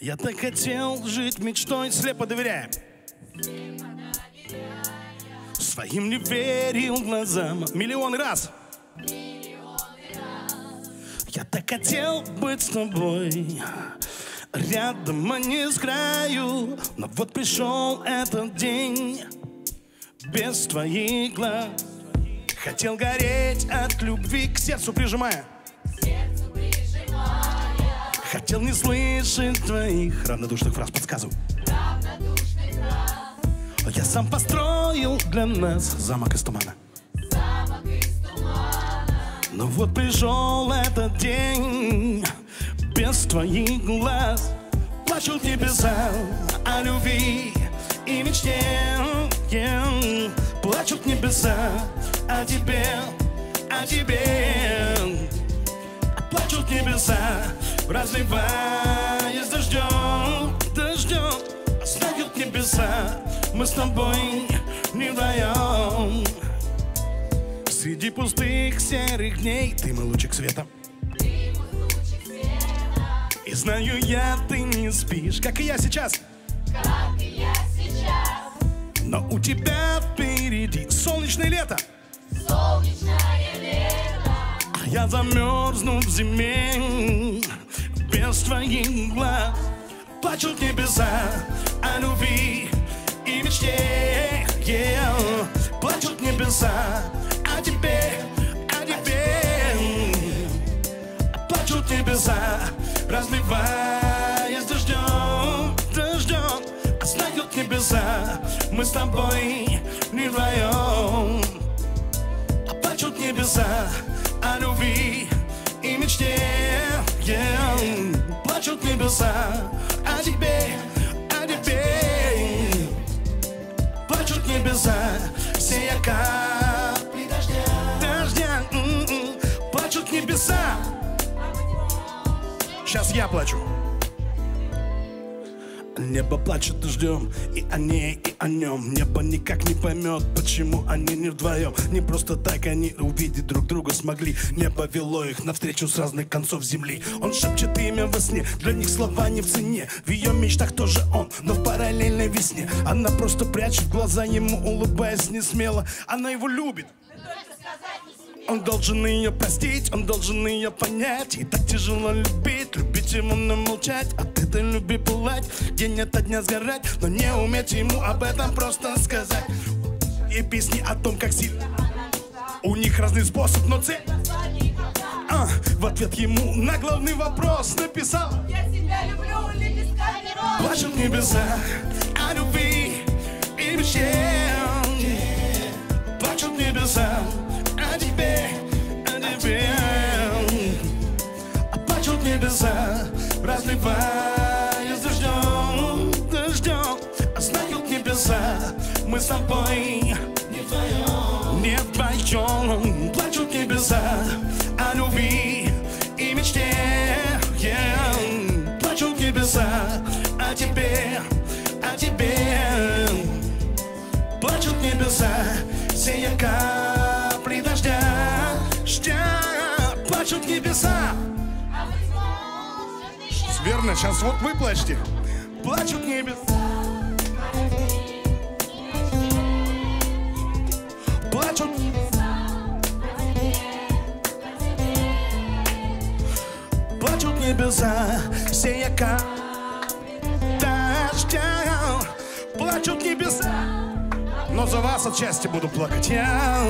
Я так хотел жить мечтой, слепо доверяя. Своим не верил глазам. Миллион раз. Я так хотел быть с тобой. Рядом, а не с краю. Но вот пришел этот день. Без твоих глаз. Хотел гореть от любви к сердцу прижимая Хотел не слышать твоих равнодушных фраз. Подсказываю. Я сам построил для нас замок из тумана. Но вот пришел этот день. Без твоих глаз Плачут небеса о любви и мечте. Yeah. Плачут небеса о тебе, о тебе. Плачут небеса, разливаясь дождем, дождем Знают небеса, мы с тобой не вдвоем. Среди пустых серых дней Ты мой лучик света. И знаю я, ты не спишь Как и я сейчас. Как и я сейчас. Но у тебя впереди солнечное лето. Солнечное лето. А я замерзну в зиме Без твоих глаз Плачут небеса о любви и мечте yeah. Плачут небеса о тебе, о тебе Плачут небеса, разливаясь дождем, дождем. А знают небеса, мы с тобой не вдвоем. А плачут небеса о любви Небеса о тебе, о тебе Плачут небеса, все капли дождя, дождя м-м. Плачут небеса Сейчас я плачу Небо плачет дождем и о ней, и о нем. Небо никак не поймет, почему они не вдвоем. Не просто так они увидеть друг друга смогли. Небо вело их навстречу с разных концов земли. Он шепчет имя во сне, для них слова не в цене. В ее мечтах тоже он, но в параллельной весне. Она просто прячет глаза ему, улыбаясь не смело. Она его любит. Он должен ее простить, он должен ее понять. И так тяжело любить, любить ему, но молчать От этой любви пылать, день ото дня сгорать Но не уметь ему об этом просто сказать. И песни о том, как сильно У них разный способ, но цель. А, В ответ ему на главный вопрос написал. Я тебя люблю, лепестками роз Плачут небеса о любви и мечте. Плачут небеса небеса, разливаясь дождем, дождем знают небеса, мы с тобой не вдвоем Не вдвоем Плачут небеса о любви и мечте. Yeah. Плачут небеса о тебе, о тебе. Плачут небеса, сея Верно, сейчас вот вы плачете Плачут небеса Плачут Плачут небеса, сея дождя Плачут небеса Но за вас отчасти буду плакать. Я.